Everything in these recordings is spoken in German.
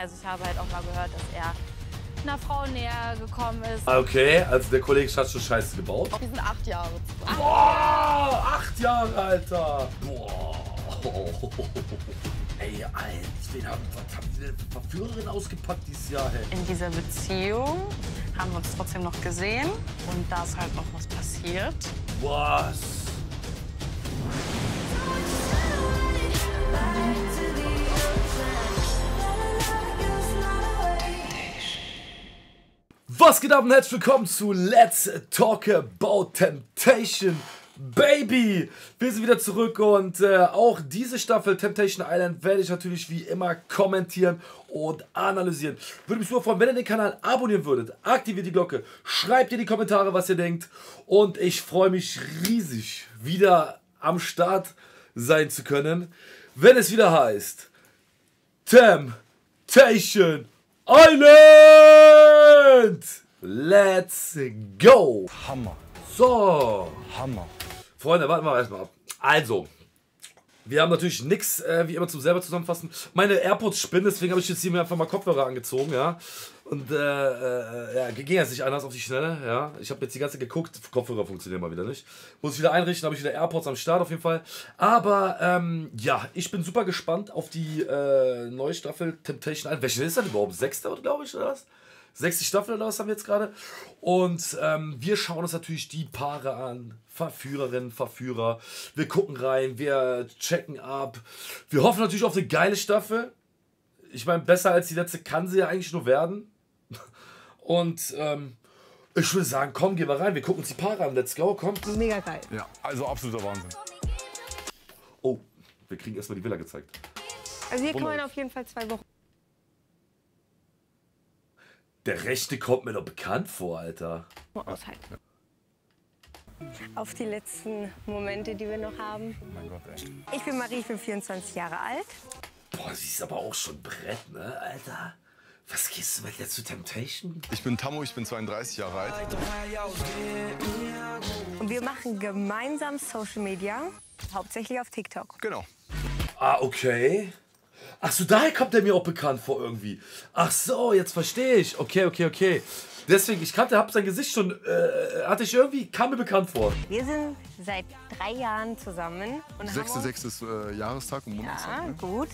Also ich habe halt auch mal gehört, dass er einer Frau näher gekommen ist. Okay, also der Kollege hat schon Scheiße gebaut. Wir sind acht Jahre zusammen. Boah, acht Jahre, Alter. Boah. Ey, Alter, wen haben, was haben die denn für Verführerin ausgepackt dieses Jahr, hey? In dieser Beziehung haben wir uns trotzdem noch gesehen und da ist halt noch was passiert. Was? Was geht ab und herzlich willkommen zu Let's Talk About Temptation. Baby, wir sind wieder zurück und äh, auch diese Staffel Temptation Island werde ich natürlich wie immer kommentieren und analysieren. Würde mich super freuen, wenn ihr den Kanal abonnieren würdet, aktiviert die Glocke, schreibt in die Kommentare, was ihr denkt und ich freue mich riesig, wieder am Start sein zu können, wenn es wieder heißt Temptation Island! Let's go! Hammer, So, Hammer. Freunde, warten wir erstmal ab. Also, wir haben natürlich nichts, äh, wie immer zum selber zusammenfassen. Meine AirPods spinnen, deswegen habe ich jetzt hier mir einfach mal Kopfhörer angezogen, ja. Und äh, äh, ja, ging jetzt nicht anders auf die Schnelle, ja. Ich habe jetzt die ganze Zeit geguckt, Kopfhörer funktionieren mal wieder nicht. Muss ich wieder einrichten, habe ich wieder AirPods am Start auf jeden Fall. Aber ähm, ja, ich bin super gespannt auf die äh, neue Staffel Temptation Island. Welche ist das überhaupt? Sechste, glaube ich, oder was? Sechste Staffel oder was haben wir jetzt gerade? Und ähm, wir schauen uns natürlich die Paare an. Verführerinnen, Verführer. Wir gucken rein, wir checken ab. Wir hoffen natürlich auf eine geile Staffel. Ich meine, besser als die letzte kann sie ja eigentlich nur werden. Und ähm, ich würde sagen, komm, gehen wir rein. Wir gucken uns die Paare an. Let's go, komm. Mega geil. Ja, also absoluter Wahnsinn. Oh, wir kriegen erstmal die Villa gezeigt. Also hier kann man auf jeden Fall zwei Wochen Der Rechte kommt mir doch bekannt vor, Alter. aushalten. Auf die letzten Momente, die wir noch haben. Mein Gott, echt. Ich bin Marie, ich bin 24 Jahre alt. Boah, sie ist aber auch schon Brett, ne, Alter? Was gehst du mit der zu Temptation? Ich bin Tammo, ich bin 32 Jahre alt. Und wir machen gemeinsam Social Media, hauptsächlich auf TikTok. Genau. Ah, okay. Ach so, daher kommt er mir auch bekannt vor irgendwie. Ach so, jetzt verstehe ich. Okay, okay, okay. Deswegen, ich kannte, hab sein Gesicht schon, äh, hatte ich irgendwie, kam mir bekannt vor. Wir sind seit drei Jahren zusammen. Und haben uns- 6.6. ist äh, Jahrestag und Monatstag. Ja, Ne? gut.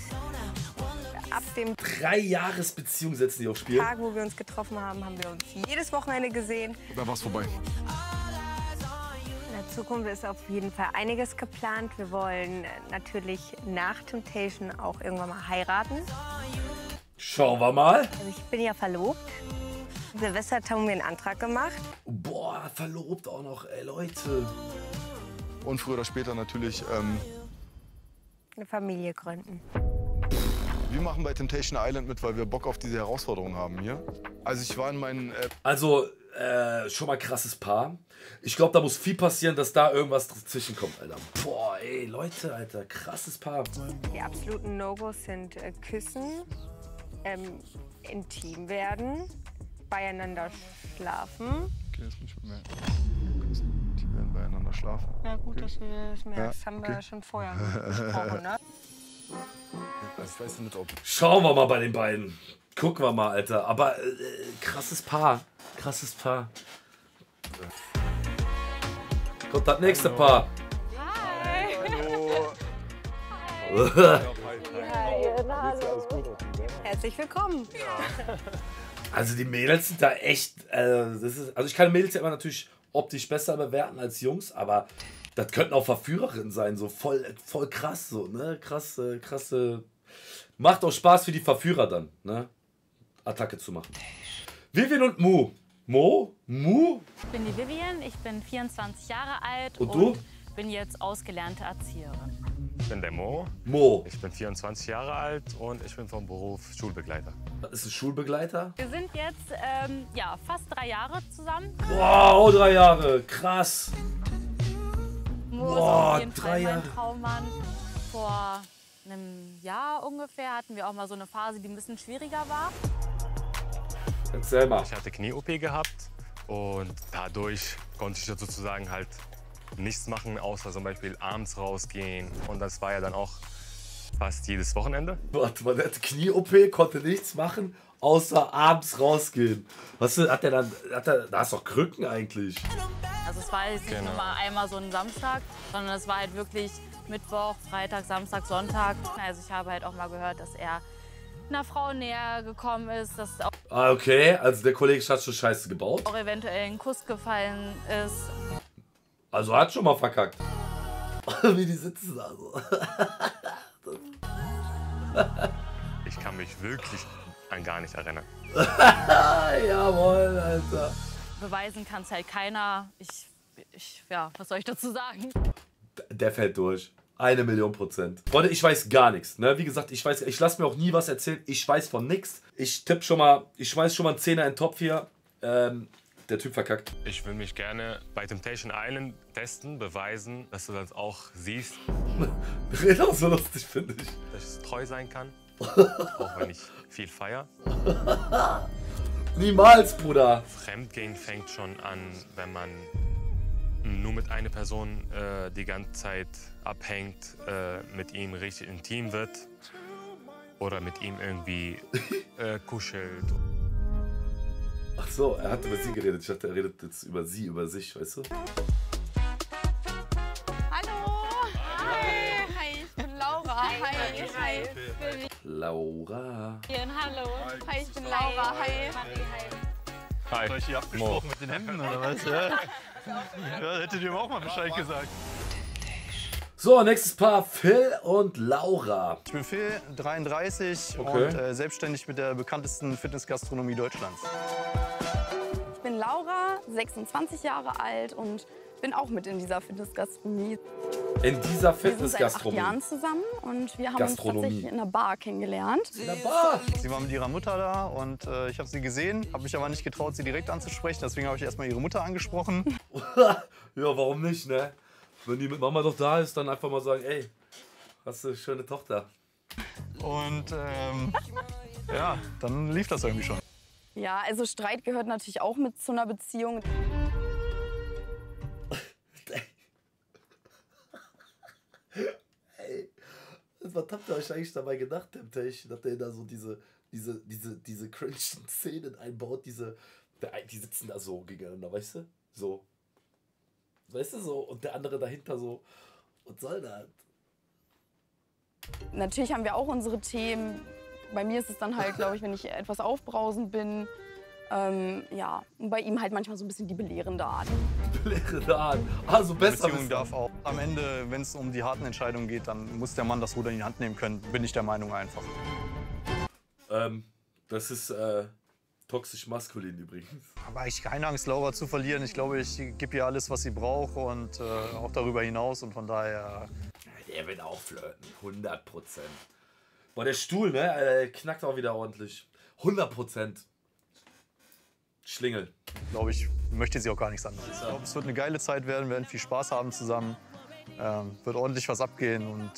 Ab dem Drei Jahresbeziehung setzen die aufs Spiel. Tag, wo wir uns getroffen haben, haben wir uns jedes Wochenende gesehen. Da war's vorbei. In der Zukunft ist auf jeden Fall einiges geplant. Wir wollen äh, natürlich nach Temptation auch irgendwann mal heiraten. Schauen wir mal. Also ich bin ja verlobt. Silvester hat Tom mir einen Antrag gemacht. Boah, verlobt auch noch, ey, Leute. Und früher oder später natürlich, ähm, Eine Familie gründen. wir machen bei Temptation Island mit, weil wir Bock auf diese Herausforderung haben hier. Also ich war in meinen äh, Also, äh, schon mal krasses Paar. Ich glaube, da muss viel passieren, dass da irgendwas dazwischen kommt, Alter. Boah, ey, Leute, Alter, krasses Paar. Die absoluten No-Gos sind äh, Küssen, ähm, intim werden, beieinander schlafen. Okay, das muss ich mir merken. Die werden beieinander schlafen. Ja gut, dass du das merkst. Ja, Das haben wir okay. ja schon vorher besprochen, ne? Ich weiß nicht, ob Schauen wir mal bei den beiden. Gucken wir mal, Alter. Aber äh, krasses Paar. Krasses Paar. Kommt das nächste Paar. Herzlich willkommen. Also die Mädels sind da echt. Äh, das ist, also ich kann Mädels ja immer natürlich optisch besser bewerten als Jungs, aber das könnten auch Verführerinnen sein, so voll, voll krass, so, ne? Krasse, krasse. Macht auch Spaß für die Verführer dann, ne? Attacke zu machen. Vivian und Mu. Mo? Mu? Ich bin die Vivian, ich bin 24 Jahre alt Und du? bin jetzt ausgelernte Erzieherin. Ich bin der Mo, Mo. ich bin 24 Jahre alt und ich bin vom Beruf Schulbegleiter. Das ist ein Schulbegleiter. Wir sind jetzt ähm, ja, fast drei Jahre zusammen. Wow, drei Jahre. Krass. Mo Boah, ist auf jeden drei Fall mein Jahre. Traummann. Vor einem Jahr ungefähr hatten wir auch mal so eine Phase, die ein bisschen schwieriger war. Erzähl mal. Ich hatte Knie-OP gehabt und dadurch konnte ich sozusagen halt nichts machen, außer zum Beispiel abends rausgehen. Und das war ja dann auch fast jedes Wochenende. Warte mal, der hatte Knie-OP, konnte nichts machen, außer abends rausgehen. Was hat der dann? Hat der, da ist doch Krücken eigentlich. Also es war jetzt nicht Genau. nur mal einmal so ein Samstag, sondern es war halt wirklich Mittwoch, Freitag, Samstag, Sonntag. Also ich habe halt auch mal gehört, dass er einer Frau näher gekommen ist, dass auch Ah, okay. Also der Kollege hat schon Scheiße gebaut. eventuell ein Kuss gefallen ist. Also hat schon mal verkackt. Wie die sitzen da so. Ich kann mich wirklich an gar nicht erinnern. Jawohl, Alter. Beweisen kann es halt keiner. Ich, ich, ja, was soll ich dazu sagen? Der fällt durch. Eine Million Prozent. Freunde, ich weiß gar nichts. Ne? Wie gesagt, ich weiß, ich lasse mir auch nie was erzählen. Ich weiß von nichts. Ich tippe schon mal, ich schmeiß schon mal einen Zehner in den Topf hier. Ähm, der Typ verkackt. Ich will mich gerne bei Temptation Island testen, beweisen, dass du das auch siehst, Red auch so lustig, finde ich. dass ich treu sein kann. auch wenn ich viel feier. Niemals, Bruder. Fremdgehen fängt schon an, wenn man nur mit einer Person äh, die ganze Zeit abhängt, äh, mit ihm richtig intim wird oder mit ihm irgendwie äh, kuschelt. Ach so, er hat über sie geredet. Ich dachte, er redet jetzt über sie, über sich, weißt du? Hallo! Hi! Hi, ich bin Laura. Hi! Hi! Laura. Hallo! Hi, ich bin Laura. Hi! Hi. Euch hier abgesprochen mit den Händen oder was? Ja? hättet ihr mir auch mal Bescheid gesagt. So, nächstes Paar. Phil und Laura. Ich bin Phil, 33 Okay. und äh, selbstständig mit der bekanntesten Fitnessgastronomie Deutschlands. Ich bin Laura, 26 Jahre alt und bin auch mit in dieser Fitnessgastronomie. In dieser Wir sind seit acht Fitnessgastronomie. Jahren zusammen und wir haben uns tatsächlich in einer Bar kennengelernt. In der Bar. Sie war mit ihrer Mutter da und äh, ich habe sie gesehen, habe mich aber nicht getraut, sie direkt anzusprechen. Deswegen habe ich erstmal ihre Mutter angesprochen. ja, warum nicht, ne? Wenn die mit Mama doch da ist, dann einfach mal sagen, ey, hast du eine schöne Tochter. Und ähm, ja, dann lief das irgendwie schon. Ja, also Streit gehört natürlich auch mit zu einer Beziehung. Was habt ihr euch eigentlich dabei gedacht, Temptation, dass der da so diese, diese, diese, diese cringen Szenen einbaut, diese, die sitzen da so gegeneinander, weißt du? So. Weißt du so? Und der andere dahinter so, was soll das? Natürlich haben wir auch unsere Themen. Bei mir ist es dann halt, glaube ich, wenn ich etwas aufbrausend bin. Ähm, ja, und bei ihm halt manchmal so ein bisschen die belehrende Art. Leere Art. Also besser. Beziehung darf auch am Ende, wenn es um die harten Entscheidungen geht, dann muss der Mann das Ruder in die Hand nehmen können, bin ich der Meinung einfach. Ähm, das ist äh, toxisch maskulin übrigens. Aber ich keine Angst, Laura zu verlieren. Ich glaube, ich gebe ihr alles, was sie braucht und äh, auch darüber hinaus. Und von daher Der wird auch flirten. 100 Prozent. Boah, der Stuhl, ne? Äh, knackt auch wieder ordentlich. 100 Prozent. Schlingel. glaube ich, möchte sie auch gar nichts anderes. Ich glaube, es wird eine geile Zeit werden, wir werden viel Spaß haben zusammen. Ähm, wird ordentlich was abgehen und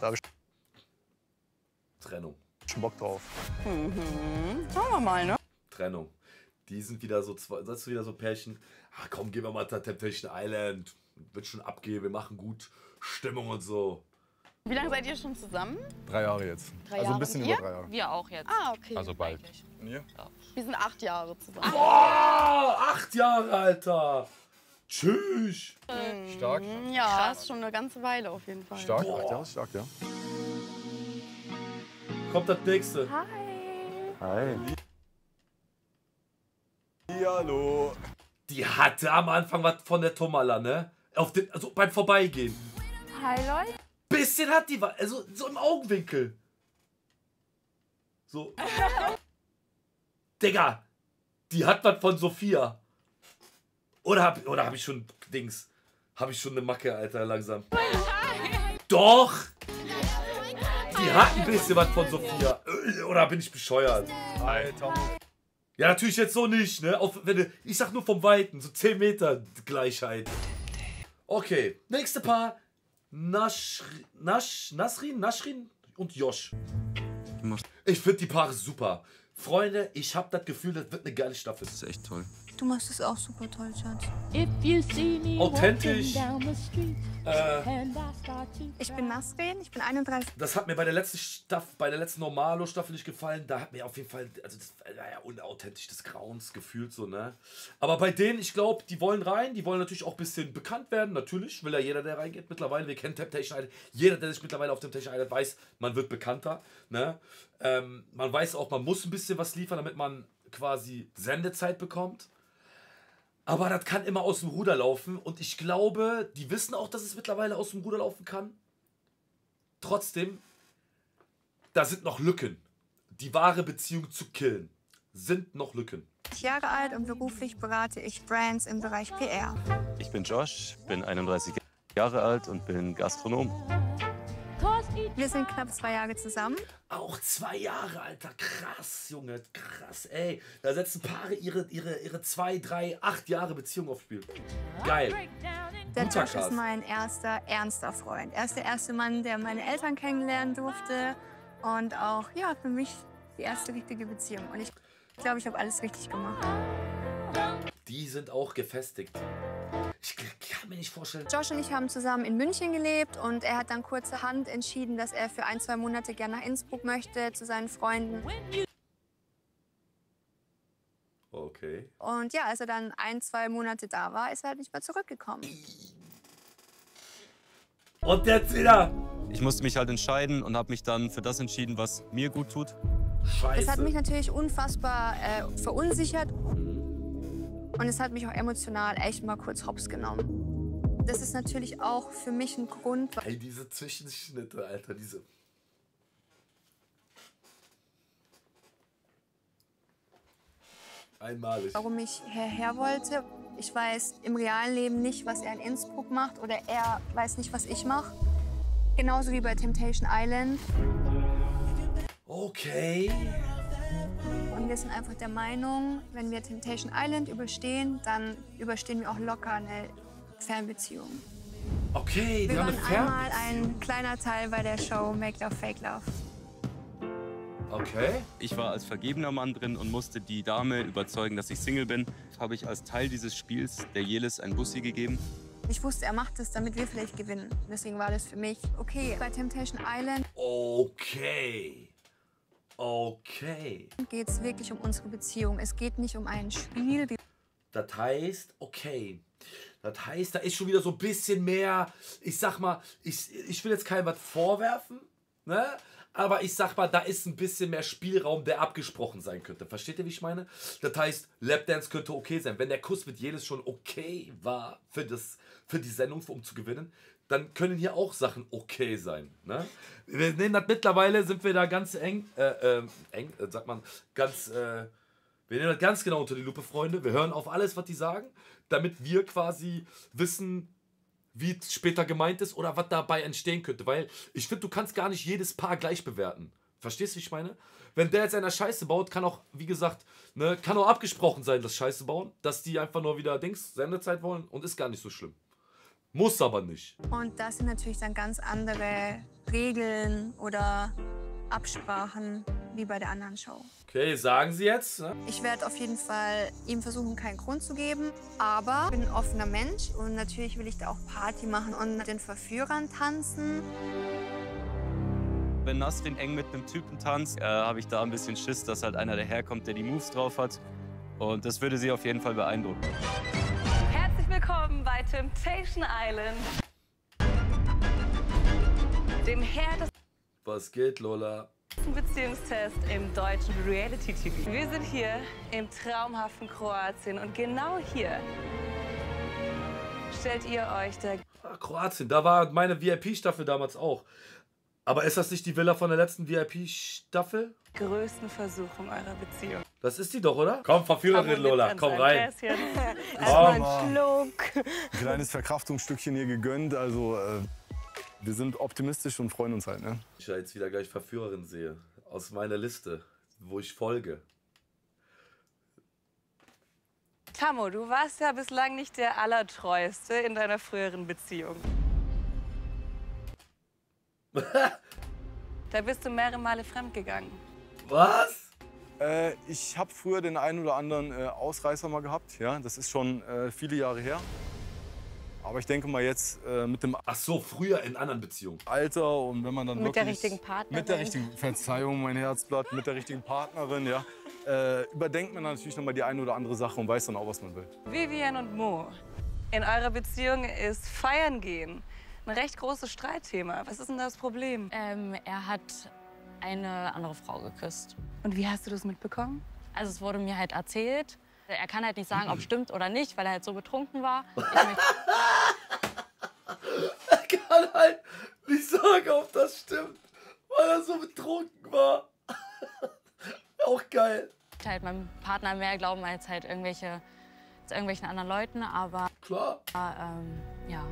da habe ich Trennung. schon Bock drauf. Schauen wir mal, ne? Trennung. Die sind wieder so zwei, sagst du wieder so Pärchen. Ach komm, gehen wir mal zur Temptation Island. Wird schon abgehen, wir machen gut Stimmung und so. Wie lange seid ihr schon zusammen? Drei Jahre jetzt. Drei also Jahre. ein bisschen über drei Jahre. Wir auch jetzt. Ah, okay. Also bald. wir sind acht Jahre zusammen. Boah, acht Jahre, Alter. Tschüss. Stark. Ja, ist schon eine ganze Weile auf jeden Fall. Stark, acht Jahre, stark, ja. Kommt das nächste. Hi. Hallo. Die hatte am Anfang was von der Tomala, ne? Auf den, also beim Vorbeigehen. Hi, Leute. Bisschen hat die was, also so im Augenwinkel. So. Digga, die hat was von Sophia. Oder hab, oder hab ich schon Dings? Hab ich schon eine Macke, Alter, langsam. Doch! Die hat ein bisschen was von Sophia. Oder bin ich bescheuert? Tom. Ja, natürlich jetzt so nicht, ne? Auf, wenn du, ich sag nur vom Weiten, so 10 Meter Gleichheit. Okay, nächste Paar. Nash, Nash, Nasrin, Nashrin und Josh. Ich finde die Paare super. Freunde, ich habe das Gefühl, das wird eine geile Staffel. Das ist echt toll. Du machst es auch super toll, Schatz. Authentisch. Äh, Ich bin Nasrin, ich bin 31. das hat mir bei der letzten Staffel, bei der letzten Normalo-Staffel nicht gefallen. Da hat mir auf jeden Fall, also das war ja unauthentisch des Grauens gefühlt so, ne? Aber bei denen, ich glaube, die wollen rein, die wollen natürlich auch ein bisschen bekannt werden. Natürlich will ja jeder, der reingeht mittlerweile. Wir kennen Temptation Island. Jeder, der sich mittlerweile auf Temptation Island weiß, man wird bekannter, ne? Ähm, man weiß auch, man muss ein bisschen was liefern, damit man quasi Sendezeit bekommt. Aber das kann immer aus dem Ruder laufen. Und ich glaube, die wissen auch, dass es mittlerweile aus dem Ruder laufen kann. Trotzdem, da sind noch Lücken. Die wahre Beziehung zu killen. Sind noch Lücken. Jahre alt und beruflich berate ich Brands im Bereich PR. Ich bin Josh, bin 31 Jahre alt und bin Gastronom. Wir sind knapp zwei Jahre zusammen. Auch zwei Jahre, Alter. Krass, Junge. Krass, ey. Da setzen Paare ihre, ihre, ihre zwei, drei, acht Jahre Beziehung aufs Spiel. Geil. Der Guter Josh ist mein erster ernster Freund. Er ist der erste Mann, der meine Eltern kennenlernen durfte. Und auch, ja, für mich die erste richtige Beziehung. Und ich glaube, ich habe alles richtig gemacht. Die sind auch gefestigt. Ich kann mir nicht vorstellen. Josh und ich haben zusammen in München gelebt und er hat dann kurzerhand entschieden, dass er für ein, zwei Monate gerne nach Innsbruck möchte zu seinen Freunden. Okay. Und ja, als er dann ein, zwei Monate da war, ist er halt nicht mehr zurückgekommen. Und jetzt wieder. Ich musste mich halt entscheiden und habe mich dann für das entschieden, was mir gut tut. Das hat mich natürlich unfassbar äh, verunsichert und es hat mich auch emotional echt mal kurz hops genommen. Das ist natürlich auch für mich ein Grund, Ey, diese Zwischenschnitte, Alter, diese. Einmalig. warum ich hierher wollte. Ich weiß im realen Leben nicht, was er in Innsbruck macht oder er weiß nicht, was ich mache. Genauso wie bei Temptation Island. Okay. Und wir sind einfach der Meinung, wenn wir Temptation Island überstehen, dann überstehen wir auch locker eine Fernbeziehung. Okay, Wir haben eine waren Fern. einmal ein kleiner Teil bei der Show Make Love Fake Love. Okay. Ich war als vergebener Mann drin und musste die Dame überzeugen, dass ich Single bin. Habe ich als Teil dieses Spiels der Jelis ein Bussi gegeben. Ich wusste, er macht es, damit wir vielleicht gewinnen. Deswegen war das für mich okay. Bei Temptation Island Okay. Okay. geht es wirklich um unsere Beziehung. Es geht nicht um ein Spiel. Das heißt, okay. Das heißt, da ist schon wieder so ein bisschen mehr, ich sag mal, ich, ich will jetzt keinem was vorwerfen, ne? Aber ich sag mal, da ist ein bisschen mehr Spielraum, der abgesprochen sein könnte. Versteht ihr, wie ich meine? Das heißt, Lapdance könnte okay sein. Wenn der Kuss mit Jelis schon okay war für, das, für die Sendung, um zu gewinnen, dann können hier auch Sachen okay sein. Ne? Wir nehmen das mittlerweile, sind wir da ganz eng, äh, ähm, eng, äh, sagt man, ganz, äh, wir nehmen das ganz genau unter die Lupe, Freunde. Wir hören auf alles, was die sagen, damit wir quasi wissen, wie es später gemeint ist oder was dabei entstehen könnte. Weil ich finde, du kannst gar nicht jedes Paar gleich bewerten. Verstehst du, wie ich meine? Wenn der jetzt einer Scheiße baut, kann auch, wie gesagt, ne, kann auch abgesprochen sein, das Scheiße bauen, dass die einfach nur wieder Dings, Sendezeit wollen und ist gar nicht so schlimm. Muss aber nicht. Und das sind natürlich dann ganz andere Regeln oder Absprachen wie bei der anderen Show. Okay, sagen sie jetzt. Ne? Ich werde auf jeden Fall ihm versuchen, keinen Grund zu geben, aber ich bin ein offener Mensch und natürlich will ich da auch Party machen und mit den Verführern tanzen. Wenn Nasrin eng mit einem Typen tanzt, äh, habe ich da ein bisschen Schiss, dass halt einer daherkommt, der die Moves drauf hat. Und das würde sie auf jeden Fall beeindrucken. Willkommen bei Temptation Island. Dem härtesten Was geht, Lola? Beziehungstest im deutschen Reality-TV. Wir sind hier im traumhaften Kroatien und genau hier stellt ihr euch der Ah, Kroatien, da war meine VIP-Staffel damals auch. Aber ist das nicht die Villa von der letzten VIP-Staffel? größten Versuchung eurer Beziehung. Das ist die doch, oder? Komm, Verführerin Lola, komm rein. Schluck. Kleines Verkraftungsstückchen hier gegönnt. Also äh, wir sind optimistisch und freuen uns halt. Ne? Ich ja jetzt wieder gleich Verführerin sehe. Aus meiner Liste, wo ich folge. Tamo, du warst ja bislang nicht der Allertreueste in deiner früheren Beziehung. da bist du mehrere Male fremdgegangen. Was? Äh, ich habe früher den einen oder anderen äh, Ausreißer mal gehabt. Ja, das ist schon äh, viele Jahre her. Aber ich denke mal jetzt äh, mit dem Ach so, früher in anderen Beziehungen. Alter und wenn man dann Mit der richtigen Partnerin. mit der richtigen Verzeihung, mein Herzblatt, mit der richtigen Partnerin, ja, äh, überdenkt man natürlich noch mal die eine oder andere Sache und weiß dann auch, was man will. Vivian und Mo, in eurer Beziehung ist Feiern gehen ein recht großes Streitthema. Was ist denn das Problem? Ähm, er hat eine andere Frau geküsst. Und wie hast du das mitbekommen? Also es wurde mir halt erzählt. Er kann halt nicht sagen, ob stimmt oder nicht, weil er halt so betrunken war. Ich Er kann halt nicht sagen, ob das stimmt, weil er so betrunken war. Auch geil. möchte halt meinem Partner mehr glauben als halt irgendwelche, als irgendwelchen anderen Leuten, aber Klar. ähm, ja,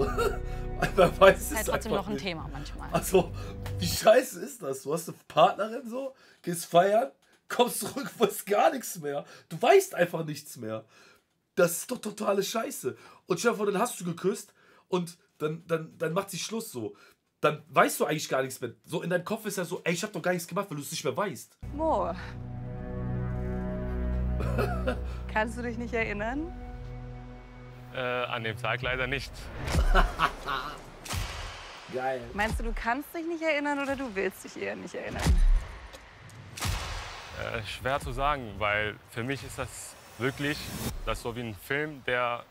Man weiß ist es halt trotzdem einfach noch ein nicht. Thema manchmal. Also, wie scheiße ist das? Du hast eine Partnerin so, gehst feiern, kommst zurück, weißt gar nichts mehr. Du weißt einfach nichts mehr. Das ist doch totale Scheiße. Und stell dir vor, dann hast du geküsst und dann, dann, dann macht sie Schluss so. Dann weißt du eigentlich gar nichts mehr. So in deinem Kopf ist ja so, ey, ich hab doch gar nichts gemacht, weil du es nicht mehr weißt. Mo. Kannst du dich nicht erinnern? Äh, an dem Tag leider nicht. Geil. Meinst du, du kannst dich nicht erinnern oder du willst dich eher nicht erinnern? Äh, schwer zu sagen, weil für mich ist das wirklich das so wie ein Film, der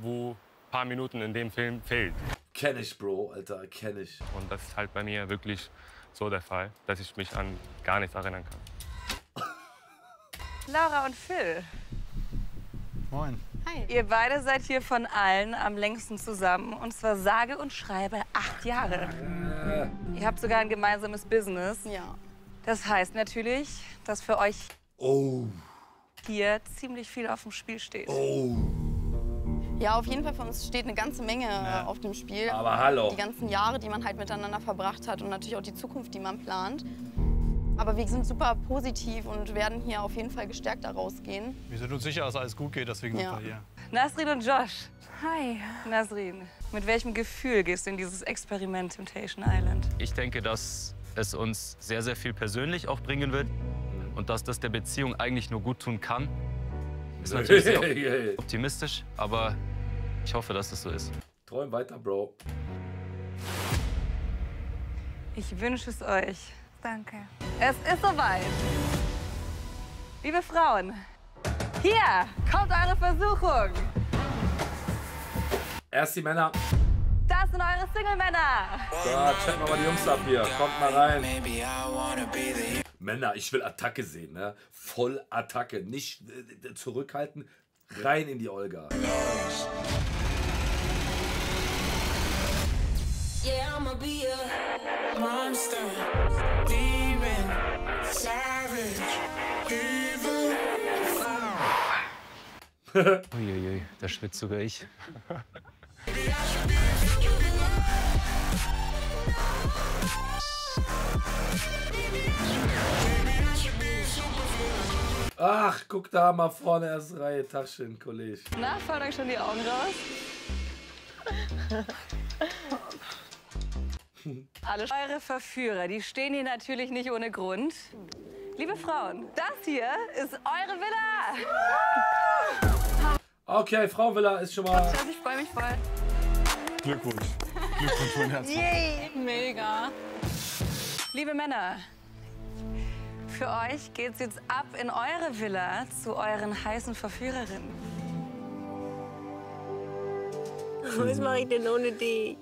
wo ein paar Minuten in dem Film fehlt. Kenn ich, Bro, Alter, kenn ich. Und das ist halt bei mir wirklich so der Fall, dass ich mich an gar nichts erinnern kann. Laura und Phil. Moin. Hi. Ihr beide seid hier von allen am längsten zusammen. Und zwar sage und schreibe acht Jahre. Ihr habt sogar ein gemeinsames Business. Ja. Das heißt natürlich, dass für euch Oh. hier ziemlich viel auf dem Spiel steht. Oh. Ja, auf jeden Fall für uns steht eine ganze Menge äh, auf dem Spiel. Aber hallo. Die ganzen Jahre, die man halt miteinander verbracht hat und natürlich auch die Zukunft, die man plant. Aber wir sind super positiv und werden hier auf jeden Fall gestärkt daraus gehen. Wir sind uns sicher, dass alles gut geht, deswegen Ja. sind wir hier. Nasrin und Josh. Hi. Nasrin, mit welchem Gefühl gehst du in dieses Experiment Temptation Island? Ich denke, dass es uns sehr, sehr viel persönlich auch bringen wird und dass das der Beziehung eigentlich nur gut tun kann. Ist natürlich sehr optimistisch, aber ich hoffe, dass es so ist. Träum weiter, Bro. Ich wünsche es euch. Danke. Es ist soweit. Liebe Frauen, hier kommt eure Versuchung. Erst die Männer. Das sind eure Single-Männer. So, checken wir mal die Jungs ab hier. Kommt mal rein. Männer, ich will Attacke sehen, ne? Voll Attacke. Nicht äh, zurückhalten. Rein in die Olga. Yeah, I'ma be a monster. Uiuiui, da schwitzt sogar ich. Ach, guck da mal vorne erst Reihe Taschen, Kollege. Na, fallen euch schon die Augen raus? Alle eure Verführer, die stehen hier natürlich nicht ohne Grund. Liebe Frauen, das hier ist eure Villa. Okay, Frauenvilla ist schon mal. Ich freue mich voll. Glückwunsch. Glückwunsch von Herzen. Yay, mega. Liebe Männer, für euch geht's jetzt ab in eure Villa zu euren heißen Verführerinnen. Was mache ich denn ohne dich?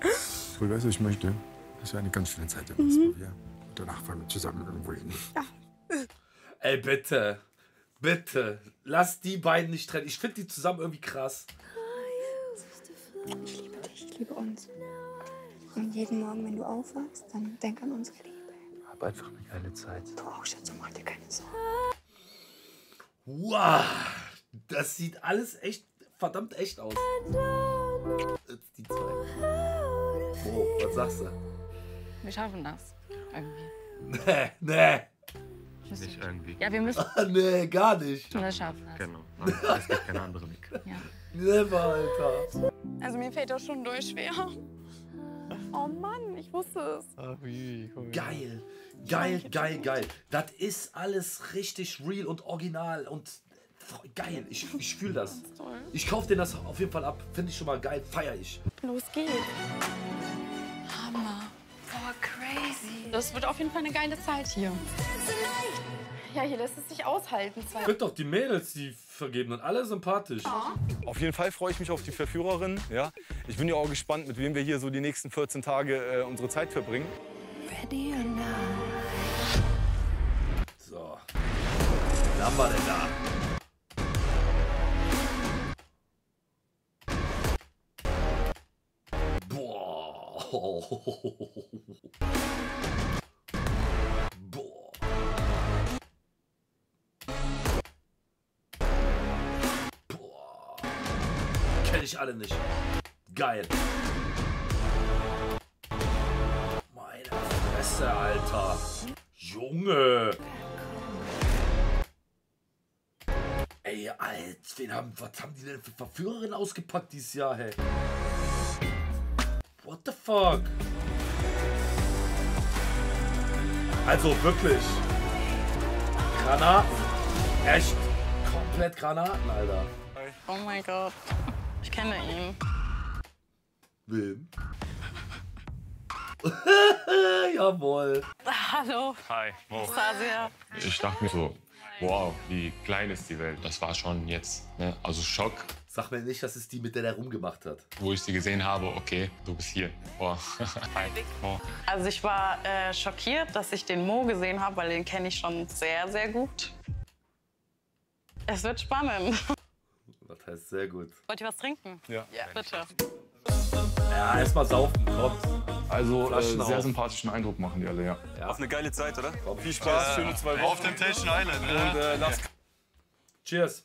Du weißt, was ich möchte. Das war eine ganz schöne Zeit in Moskau, ja. Und danach fahren wir zusammen irgendwo hin. Ey, bitte. Bitte. Lass die beiden nicht trennen. Ich finde die zusammen irgendwie krass. Ich liebe dich, ich liebe uns. Und jeden Morgen, wenn du aufwachst, dann denk an unsere Liebe. Hab einfach eine geile Zeit. Du auch, Schatz, mach dir keine Sorgen. Wow. Das sieht alles echt verdammt echt aus. Jetzt die zwei. Oh, was sagst du? Wir schaffen das. Irgendwie. Nee, nee. Nicht irgendwie. Ja, wir müssen nee, gar nicht. wir schaffen das. Genau. Es gibt keine andere Weg. Ja. Never, Alter. Also mir fällt das schon durch schwer. Oh Mann, ich wusste es. Ach, wie. Geil. Geil, geil, geil. Das ist alles richtig real und original und geil. Ich, ich fühle das. Ich kaufe den das auf jeden Fall ab. Finde ich schon mal geil. Feier ich. Los geht's. Hammer. Oh, crazy. Das wird auf jeden Fall eine geile Zeit hier. Ja, hier lässt es sich aushalten. Zwei Guck doch, die Mädels, die vergeben und alle sympathisch. Auf jeden Fall freue ich mich auf die Verführerin. Ja. Ich bin ja auch gespannt, mit wem wir hier so die nächsten 14 Tage äh, unsere Zeit verbringen. Ready or not. So. Was haben wir denn da? Boah. Boah. Boah. Kenn ich alle nicht. Geil. Meine Fresse, Alter. Junge. Ey, Alter, wen haben, was haben die denn für Verführerinnen ausgepackt dieses Jahr, hey? What the fuck? Also wirklich. Granaten. Echt komplett Granaten, Alter. Oh mein Gott. Ich kenne ihn. Wen? Jawohl. Hallo. Hi, Mo. Ich dachte mir so, wow, wie klein ist die Welt. Das war schon jetzt, ne? also Schock. Sag mir nicht, dass es die mit der der rumgemacht hat. Wo ich sie gesehen habe, okay, du bist hier. Boah. Mo. Also ich war äh, schockiert, dass ich den Mo gesehen habe, weil den kenne ich schon sehr, sehr gut. Es wird spannend. Das heißt sehr gut. Wollt ihr was trinken? Ja. Ja, bitte. Ja, erstmal saufen, kommt. Also äh, sehr auf. sympathischen Eindruck machen die alle, ja. Auf eine geile Zeit, oder? Viel Spaß, schöne zwei Wochen. Auf Temptation Island, ne? Und äh, Cheers.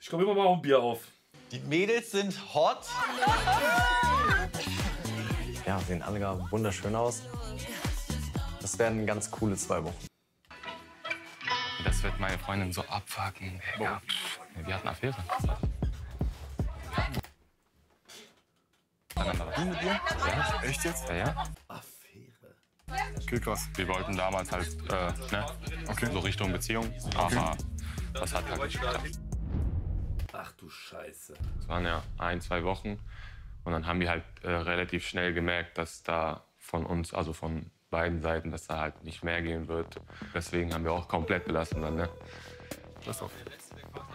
Ich komme immer mal ein Bier auf. Die Mädels sind hot. Ja, sehen alle gar wunderschön aus. Das werden ganz coole zwei Wochen. Das wird meine Freundin so abfucken. Ja, wir hatten Affäre. Du mit dir? Ja. Echt jetzt? Ja, ja. Okay, krass. Wir wollten damals halt, äh, ne, so Richtung Beziehung, aber das hat halt nicht geklappt. Ach du Scheiße. Es waren ja ein, zwei Wochen und dann haben wir halt äh, relativ schnell gemerkt, dass da von uns, also von beiden Seiten, dass da halt nicht mehr gehen wird. Deswegen haben wir auch komplett belassen dann, ne? Lass auf.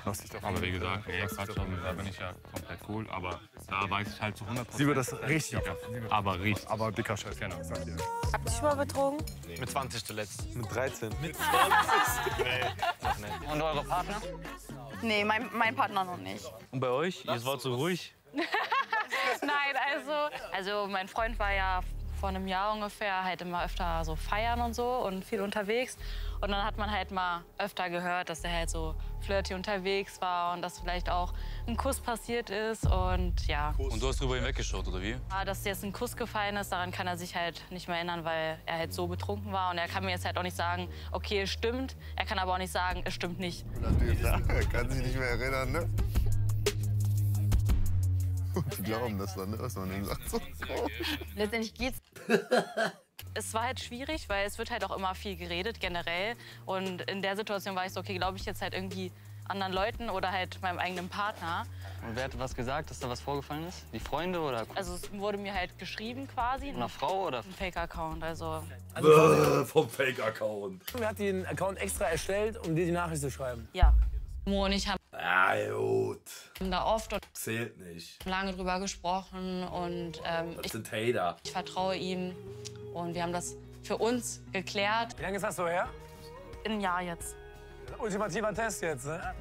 Lass dich doch Aber wie gesagt, nee, Quatsch, schon, da bin ich ja komplett cool, aber da weiß ich halt zu 100% Sie wird das richtig Ja, aber richtig. Aber dicker Scheiß. Genau. Sag dir. Habt ihr schon mal betrogen? Mit 20 zuletzt. Mit 13. Mit 20? Noch nicht. Und eure Partner? Nee, mein, mein Partner noch nicht. Und bei euch? Ihr wart so ruhig. Nein, also, also mein Freund war ja vor einem Jahr ungefähr halt immer öfter so feiern und so und viel unterwegs. Und dann hat man halt mal öfter gehört, dass er halt so flirty unterwegs war und dass vielleicht auch ein Kuss passiert ist und ja. Und du hast drüber hinweggeschaut, oder wie? Ja, Dass jetzt ein Kuss gefallen ist, daran kann er sich halt nicht mehr erinnern, weil er halt so betrunken war. Und er kann mir jetzt halt auch nicht sagen, okay, es stimmt. Er kann aber auch nicht sagen, es stimmt nicht. Er kann sich nicht mehr erinnern, ne? Und die glauben das dann, ne? was man denen sagt. So. Letztendlich geht's. Es war halt schwierig, weil es wird halt auch immer viel geredet generell. Und in der Situation war ich so, okay, glaube ich jetzt halt irgendwie anderen Leuten oder halt meinem eigenen Partner. Und wer hat was gesagt, dass da was vorgefallen ist? Die Freunde oder Also es wurde mir halt geschrieben quasi. Einer Frau oder? Ein Fake-Account, also. Äh, vom Fake-Account. Wer hat den Account extra erstellt, um dir die Nachricht zu schreiben? Ja. Mo und ich haben Ja, gut. da oft und Zählt nicht. lange drüber gesprochen und ähm, Das ich, sind Hater. ich vertraue ihm und wir haben das für uns geklärt. Wie lange ist das so her? Ein Jahr jetzt. Ultimativer Test jetzt, ne?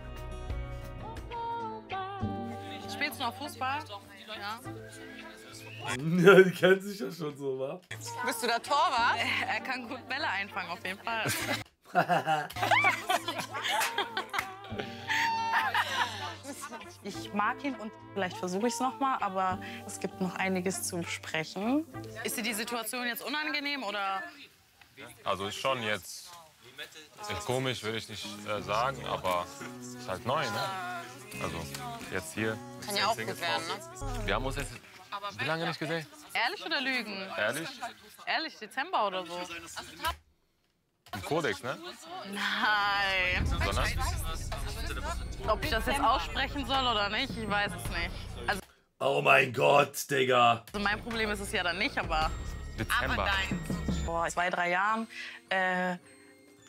Spielst du noch Fußball? Ja. Ja, die kennen sich ja schon so, wa? Bist du der Torwart? Er kann gut Bälle einfangen, auf jeden Fall. Ich mag ihn und vielleicht versuche ich es noch mal, aber es gibt noch einiges zu besprechen. Ist dir die Situation jetzt unangenehm oder? Also ist schon jetzt ist komisch, will ich nicht äh, sagen, aber ist halt neu, ne? Also jetzt hier. Kann ja auch gut werden, ne? Wir haben uns jetzt wie lange nicht gesehen? Ehrlich oder lügen? Ehrlich? Ehrlich, Dezember oder so. Ein Kodex, ne? Nein. Sondern? Ob ich das jetzt aussprechen soll oder nicht, ich weiß es nicht. Also, Oh mein Gott, Digga. also mein Problem ist es ja dann nicht, aber. Dezember. Aber deins. Vor zwei, drei Jahren äh,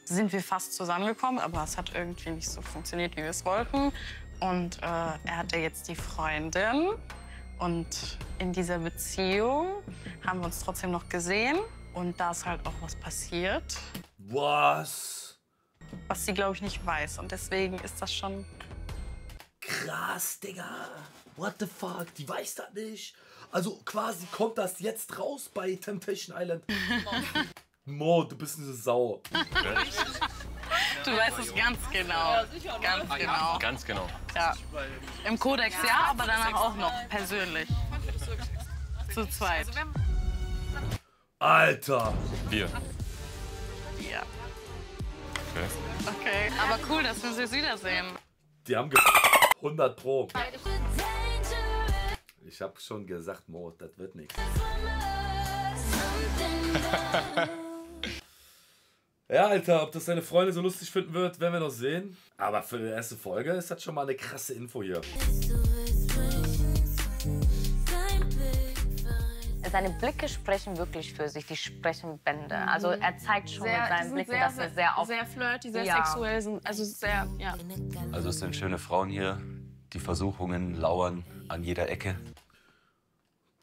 sind wir fast zusammengekommen, aber es hat irgendwie nicht so funktioniert, wie wir es wollten. Und äh, er hatte jetzt die Freundin. Und in dieser Beziehung haben wir uns trotzdem noch gesehen. Und da ist halt auch was passiert, Was? was sie, glaube ich, nicht weiß. Und deswegen ist das schon Krass, Digga. What the fuck? Die weiß das nicht. Also quasi kommt das jetzt raus bei Temptation Island. Mo, du bist eine Sau. Du weißt es ganz genau. Ganz genau. Ganz genau. Ja. Im Kodex ja, aber danach auch noch persönlich. Zu zweit. Alter. Wir. Ja. Okay. Okay. Aber cool, dass wir uns jetzt wiedersehen. Die haben ge 100 Pro. Ich hab schon gesagt, Mo, das wird nichts. Ja, Alter, ob das deine Freunde so lustig finden wird, werden wir noch sehen. Aber für die erste Folge ist das schon mal eine krasse Info hier. Seine Blicke sprechen wirklich für sich, die sprechen Bände. Also er zeigt schon Sehr- mit seinen Blicken, sehr, dass er sehr auf... sehr flirty, sehr Ja. sexuell sind. Also sehr, ja. Also es sind schöne Frauen hier. Die Versuchungen lauern an jeder Ecke.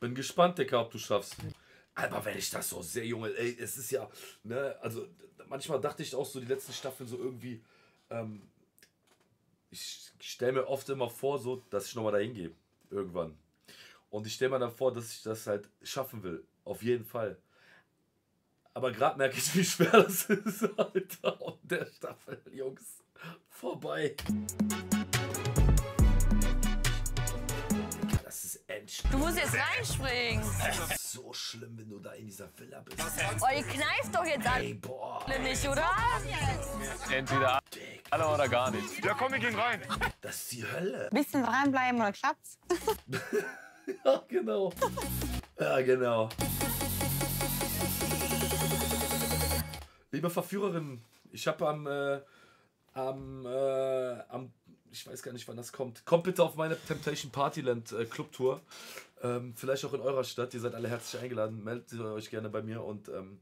Bin gespannt, Dicker, ob du schaffst. Aber wenn ich das so sehe, Junge, ey, es ist ja, ne, also manchmal dachte ich auch so die letzten Staffeln so irgendwie, ähm, ich stelle mir oft immer vor, so, dass ich nochmal dahin gehe, irgendwann. Und ich stelle mir dann vor, dass ich das halt schaffen will, auf jeden Fall. Aber gerade merke ich, wie schwer das ist, Alter. Und der Staffel, Jungs, vorbei. Das ist endschlimm. Du musst jetzt reinspringen. Das ist so schlimm, wenn du da in dieser Villa bist. Oh, ihr kneift doch jetzt Ey, boah. nicht, oder? Entweder alle oder gar nicht. Ja, komm, wir gehen rein. Das ist die Hölle. Bisschen dranbleiben oder klappt's? Ja, genau. Ja, genau. Liebe Verführerin, ich habe am, äh, am, äh, am, ich weiß gar nicht, wann das kommt. Kommt bitte auf meine Temptation Partyland äh, Clubtour. Ähm, vielleicht auch in eurer Stadt. Ihr seid alle herzlich eingeladen. Meldet euch gerne bei mir und ähm,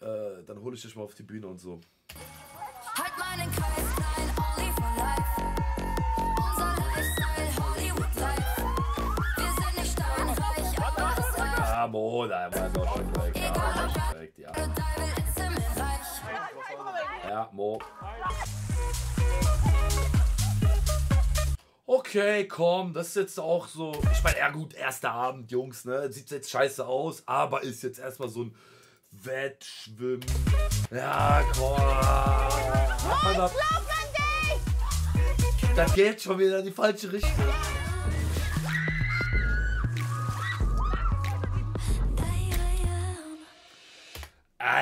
äh, dann hole ich euch mal auf die Bühne und so. Halt meinen Kreis Ah, Mo, da war doch schon direkt. Ja, schon direkt, ja. Ja, Mo. Okay, komm, das ist jetzt auch so. Ich meine, ja gut, erster Abend, Jungs, ne? Sieht jetzt scheiße aus, aber ist jetzt erstmal so ein Wettschwimmen. Ja, komm. Mach mal da- Das geht schon wieder in die falsche Richtung.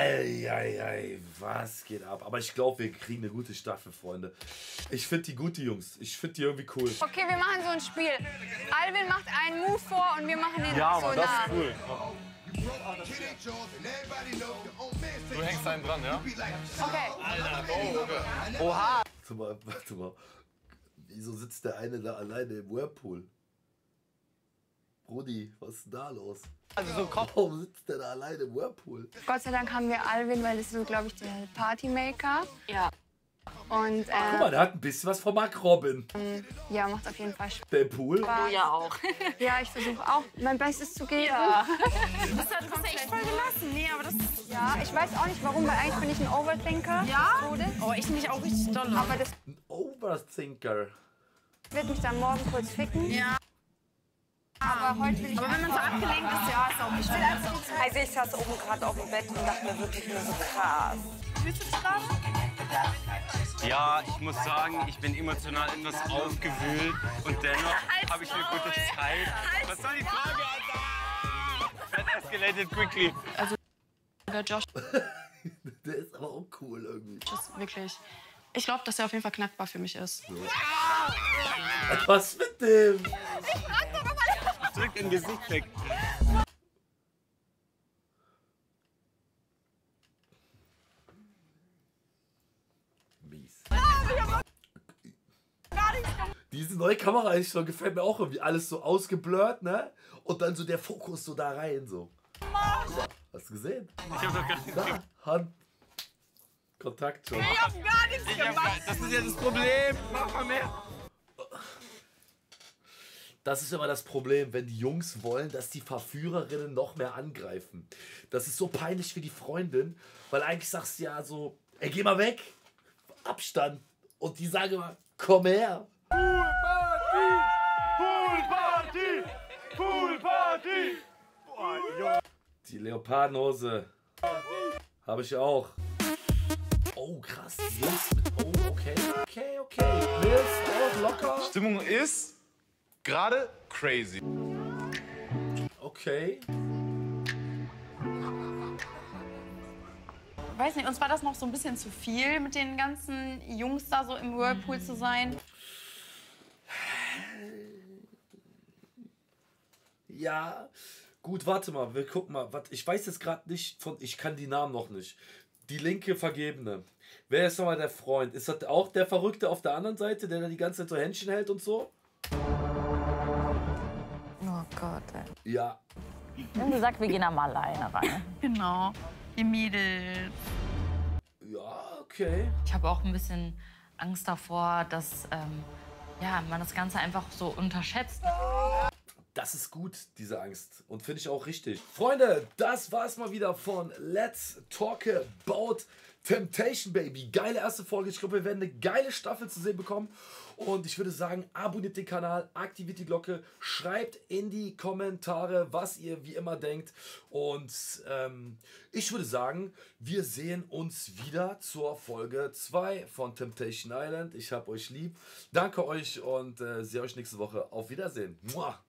Eieiei, was geht ab? Aber ich glaube, wir kriegen eine gute Staffel, Freunde. Ich finde die gute, Jungs. Ich finde die irgendwie cool. Okay, wir machen so ein Spiel. Alvin macht einen Move vor und wir machen den Ja, so aber das nach. ist cool. Du hängst einen dran, ja? Okay. Oha! Warte mal, warte mal. Wieso sitzt der eine da alleine im Whirlpool? Brudi, was ist denn da los? Also so Warum sitzt der da alleine im Whirlpool? Gott sei Dank haben wir Alvin, weil das ist so, glaube ich, der Partymaker. Ja. Und äh, Guck mal, der hat ein bisschen was von Mark Robin. ähm, ja, macht auf jeden Fall Spaß. Der Pool? Du ja auch. Ja, ich versuche auch mein Bestes zu geben. Ja. Das hat das echt voll gelassen. Nee, aber das. Ja, ich weiß auch nicht warum, weil eigentlich bin ich ein Overthinker. Ja? Oh, ich mich auch richtig doll. Aber das Ein Overthinker. wird mich dann morgen kurz ficken. Ja. Aber heute will ich Aber wenn man so abgelenkt ist, ja, ist auch nicht schlimm. Also ich saß oben gerade auf dem Bett und dachte mir wirklich nur so krass. Fühlst du dich gerade? Ja, ich muss sagen, ich bin emotional etwas aufgewühlt und dennoch habe ich eine gute Zeit. Was war die Frage, Alter? That escalated quickly. Also, der Josh Der ist aber auch cool irgendwie. ist wirklich. Ich glaube, dass er auf jeden Fall knackbar für mich ist. Was mit dem? Drück im Gesicht weg. mies. Diese neue Kamera ist schon, gefällt mir auch irgendwie alles so ausgeblurrt, ne? Und dann so der Fokus so da rein, so. Hast du gesehen? Ich hab doch gar nicht Da, Hand. Kontakt schon. Ich hab gar nichts gemacht. das ist ja das Problem. Mach mal mehr. Das ist immer das Problem, wenn die Jungs wollen, dass die Verführerinnen noch mehr angreifen. Das ist so peinlich für die Freundin, weil eigentlich sagst du ja so, ey, geh mal weg. Abstand. Und die sagen immer, komm her. Pool Party! Pool Party! Die Leopardenhose. Habe ich auch. Oh, krass. Mit. Oh, okay, okay, okay. Mills auch locker. Stimmung ist gerade crazy. Okay. Weiß nicht, uns war das noch so ein bisschen zu viel, mit den ganzen Jungs da so im Whirlpool zu sein. Ja. Gut, warte mal. Wir gucken mal. Warte, ich weiß jetzt gerade nicht von. Ich kann die Namen noch nicht. Die linke Vergebene. Wer ist nochmal der Freund? Ist das auch der Verrückte auf der anderen Seite, der da die ganze Zeit so Händchen hält und so? Ja. Wir haben gesagt, wir gehen da mal alleine rein. Genau. Die Mädels. Ja, okay. Ich habe auch ein bisschen Angst davor, dass ähm, ja, man das Ganze einfach so unterschätzt. Das ist gut, diese Angst. Und finde ich auch richtig. Freunde, das war's mal wieder von Let's Talk About Temptation Baby. Geile erste Folge. Ich glaube, wir werden eine geile Staffel zu sehen bekommen. Und ich würde sagen, abonniert den Kanal, aktiviert die Glocke, schreibt in die Kommentare, was ihr wie immer denkt. Und ähm, ich würde sagen, wir sehen uns wieder zur Folge 2 von Temptation Island. Ich hab euch lieb. Danke euch und äh, sehe euch nächste Woche. Auf Wiedersehen. Muah.